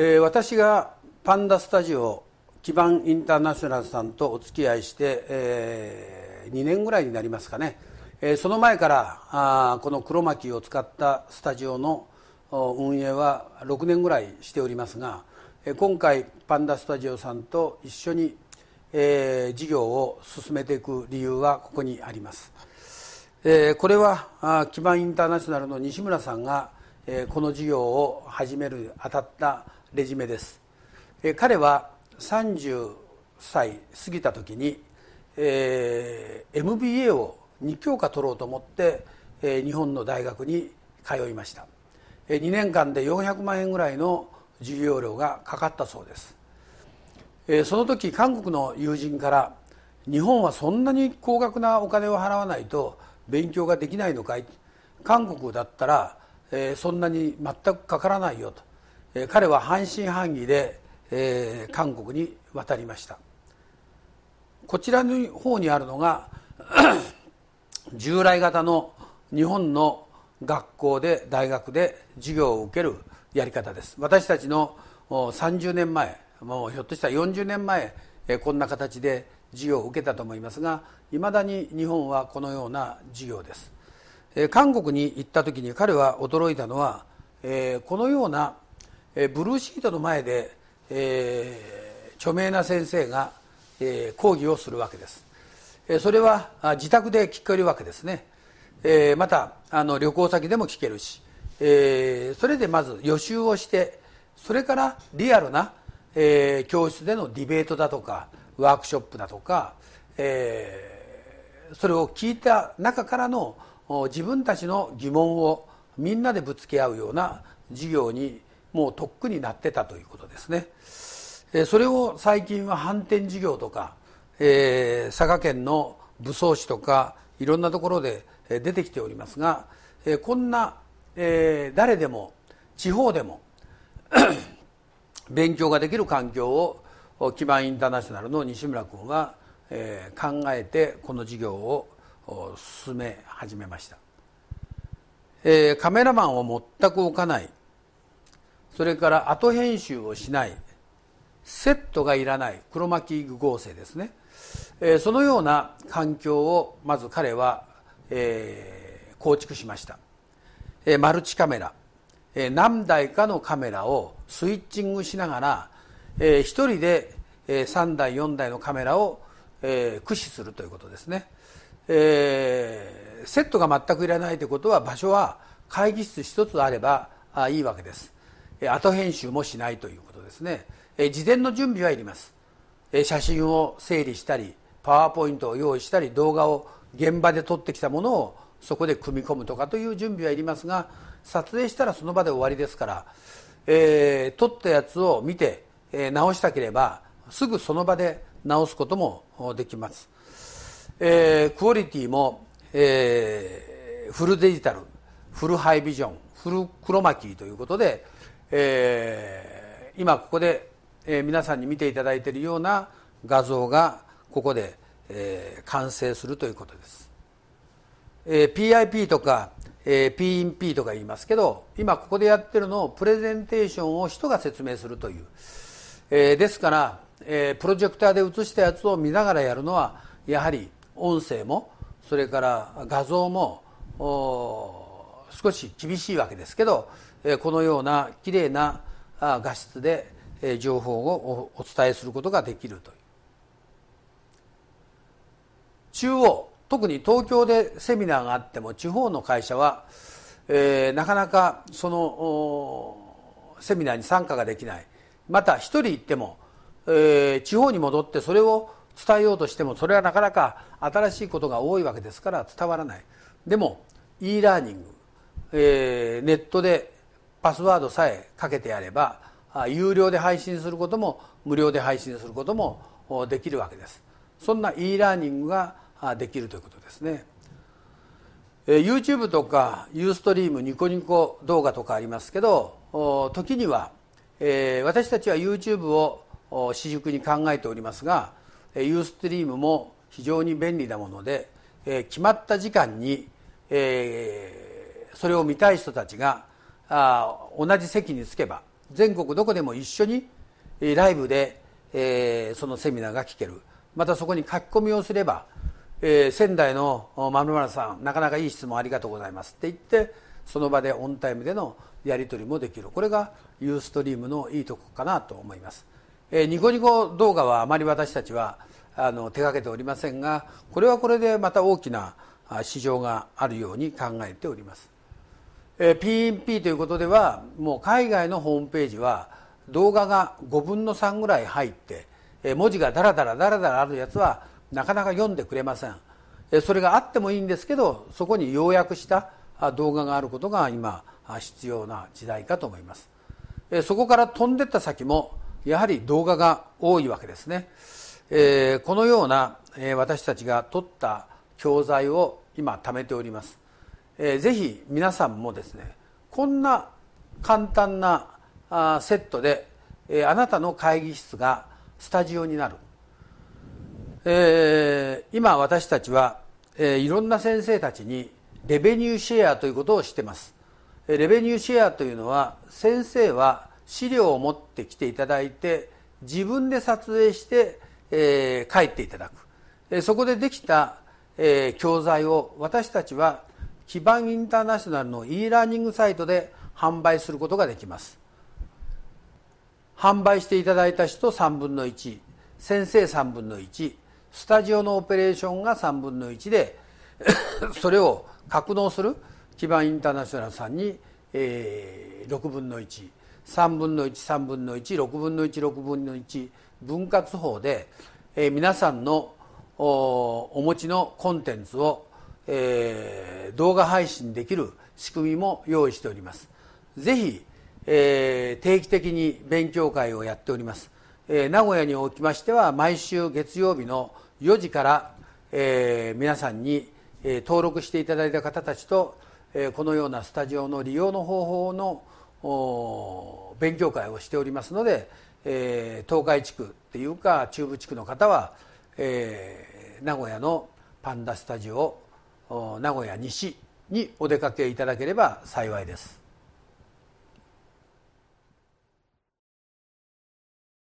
えー、私がパンダスタジオ基盤インターナショナルさんとお付き合いして、えー、2年ぐらいになりますかね、えー、その前からあこの黒巻を使ったスタジオの運営は6年ぐらいしておりますが、えー、今回パンダスタジオさんと一緒に、えー、事業を進めていく理由はここにあります、えー、これは基盤インターナショナルの西村さんが、えー、この事業を始めるにあたったレジュメです、彼は30歳過ぎた時に、えー、MBA を2教科取ろうと思って、えー、日本の大学に通いました、えー、2年間で400万円ぐらいの授業料がかかったそうです、えー、その時韓国の友人から日本はそんなに高額なお金を払わないと勉強ができないのかい？韓国だったら、えー、そんなに全くかからないよと、え、彼は半信半疑でえー、韓国に渡りました。こちらの方にあるのが 従来型の日本の学校で大学で授業を受けるやり方です。私たちの30年前もうひょっとしたら40年前こんな形で授業を受けたと思いますがいまだに日本はこのような授業です。韓国に行った時に彼は驚いたのはこのようなブルーシートの前でえー、著名な先生が、えー、講義をするわけです、え、それは自宅で聞けるわけですね、えー、またあの旅行先でも聞けるし、えー、それでまず予習をしてそれからリアルな、えー、教室でのディベートだとかワークショップだとか、えー、それを聞いた中からの自分たちの疑問をみんなでぶつけ合うような授業にもうとっくになってたということですね。それを最近は反転事業とか、えー、佐賀県の武装市とかいろんなところで出てきておりますが、えー、こんな、えー、誰でも地方でも 勉強ができる環境を基盤インターナショナルの西村君は、えー、考えてこの事業を進め始めました、えー、カメラマンを全く置かない。それから後編集をしない。セットがいらない。黒巻合成ですね、えー、そのような環境をまず彼は、えー、構築しました、えー、マルチカメラ、えー、何台かのカメラをスイッチングしながら、えー、1人で、えー、3台4台のカメラを、えー、駆使するということですね、えー、セットが全くいらないということは場所は会議室1つあればあいいわけです。後編集もしないということですね。事前の準備はいります。写真を整理したりパワーポイントを用意したり動画を現場で撮ってきたものをそこで組み込むとかという準備はいりますが撮影したらその場で終わりですから、えー、撮ったやつを見て、えー、直したければすぐその場で直すこともできます、えー、クオリティも、えー、フルデジタルフルハイビジョンフルクロマキーということで、えー、今ここで、えー、皆さんに見ていただいているような画像がここで、えー、完成するということです、えー、PIP とか、えー、PNP とか言いますけど今ここでやってるのをプレゼンテーションを人が説明するという、えー、ですから、えー、プロジェクターで映したやつを見ながらやるのはやはり音声もそれから画像も少し厳しいわけですけどこのようなきれいな画質で情報をお伝えすることができるという。中央特に東京でセミナーがあっても地方の会社は、えー、なかなかそのセミナーに参加ができない。また一人行っても、えー、地方に戻ってそれを伝えようとしてもそれはなかなか新しいことが多いわけですから伝わらない。でも e ラーニング、えー、ネットでパスワードさえかけてやれば有料で配信することも無料で配信することもできるわけです。そんな e ラーニングができるということですね。YouTube とかユーストリームニコニコ動画とかありますけど時には私たちは YouTube を私塾に考えておりますがユーストリームも非常に便利なもので決まった時間にそれを見たい人たちがあ同じ席につけば全国どこでも一緒にライブで、えー、そのセミナーが聞ける。またそこに書き込みをすれば、えー、仙台のまるまるさんなかなかいい質問ありがとうございます。って言ってその場でオンタイムでのやり取りもできる。これがユーストリームのいいとこかなと思います、えー、ニコニコ動画はあまり私たちはあの手がけておりませんがこれはこれでまた大きな市場があるように考えております、えー、PNP ということではもう海外のホームページは動画が5分の3ぐらい入って文字がダラダラダラダラあるやつはなかなか読んでくれません。それがあってもいいんですけどそこに要約した動画があることが今必要な時代かと思います。そこから飛んでった先もやはり動画が多いわけですね。このような私たちが取った教材を今貯めております。えぜひ皆さんもですねこんな簡単なあセットでえあなたの会議室がスタジオになる。えー、今私たちは、えー、いろんな先生たちにレベニューシェアということをしてます。レベニューシェアというのは先生は資料を持ってきていただいて自分で撮影して、えー、帰っていただく。そこでできた、えー、教材を私たちは基盤インターナショナルの e ラーニングサイトで販売することができます。販売していただいた人3分の1先生3分の1スタジオのオペレーションが3分の1で それを格納する基盤インターナショナルさんに、えー、6分の13分の13分の16分の16分の1分割法で、えー、皆さんのおお持ちのコンテンツを、えー、動画配信できる仕組みも用意しております。ぜひ、えー、定期的に勉強会をやっております。え名古屋におきましては毎週月曜日の4時から、え皆さんに、え登録していただいた方たちと、えこのようなスタジオの利用の方法の勉強会をしておりますので、え東海地区っていうか中部地区の方は、え名古屋のパンダスタジオ名古屋西にお出かけいただければ幸いです。